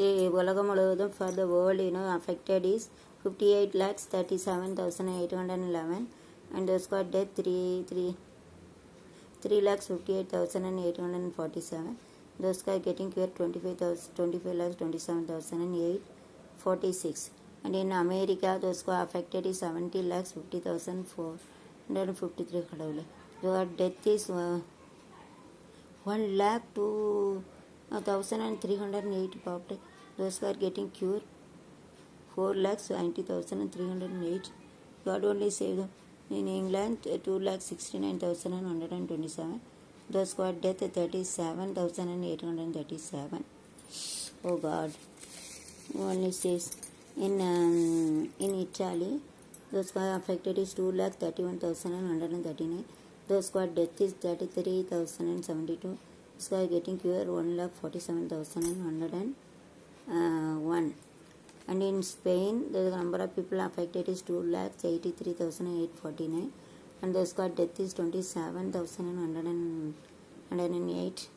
उलग for the world you know affected is fifty eight lakhs तटी seven thousand eight hundred eleven and स्वाड death three three lakhs fifty eight thousand eight hundred forty seven the स्वाड getting cured twenty five thousand twenty five lakhs twenty seven thousand eight forty six and in America the स्वा affected is seventy lakhs fifty thousand four hundred fifty three कड़वे death is one lakh two uh, 1,308 probably those who are getting cured 4 lakhs 90,308 God only saved them. In England uh, 2 lakhs 69,127 those who are death 37,837 oh God. Only says in um, in Italy those who are affected is 2 lakh 31,139 those who are death is 33,072 those who are getting cure 1 lakh 47,101 uh, and in Spain the number of people affected is 2 lakhs 83,849 and the are death is 27,108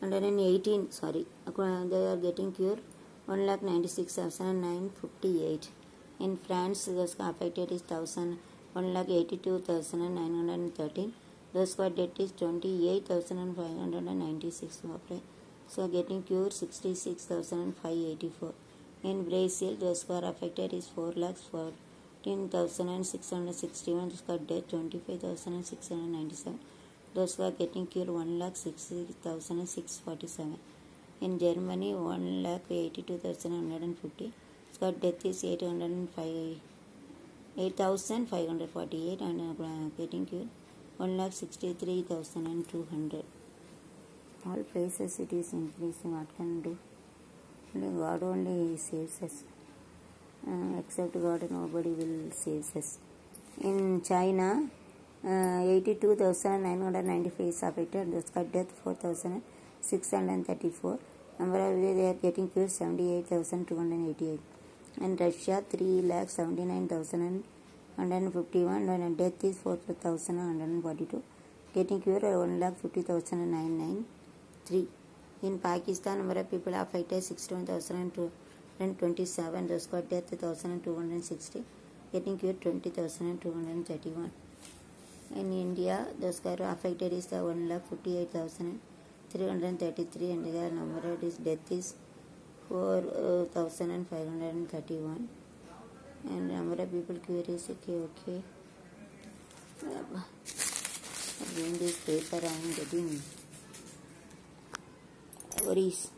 118 sorry. They are getting cure 1 lakh 96,958 in France the affected is 1000 1 lakh 82,913 who are dead is 28,596 okay. so getting cure 66,584 in Brazil those who are affected is 4 lakhs 14,661 those who are dead 25,697 those who are getting cure 1 lakh 60,647 in Germany 1 lakh 82,150 Scott death is 805 8,548 and uh, getting cured 1 lakh 63,200 all places it is increasing what can do? Only God only saves us. Uh, except God nobody will save us. In China uh, 82,995 is affected those got death 4,634 number of they are getting cured 78,288 and Russia 3 lakh 79,151 and death is 4,142 getting cured 1 lakh 50,993 in Pakistan number of people affected 61,227 those got death 1,260 getting cured 20,231 in India those got affected is the 1 lakh 58,333 and their number of death is 4,531 of people curious okay okay again this paper I am getting worries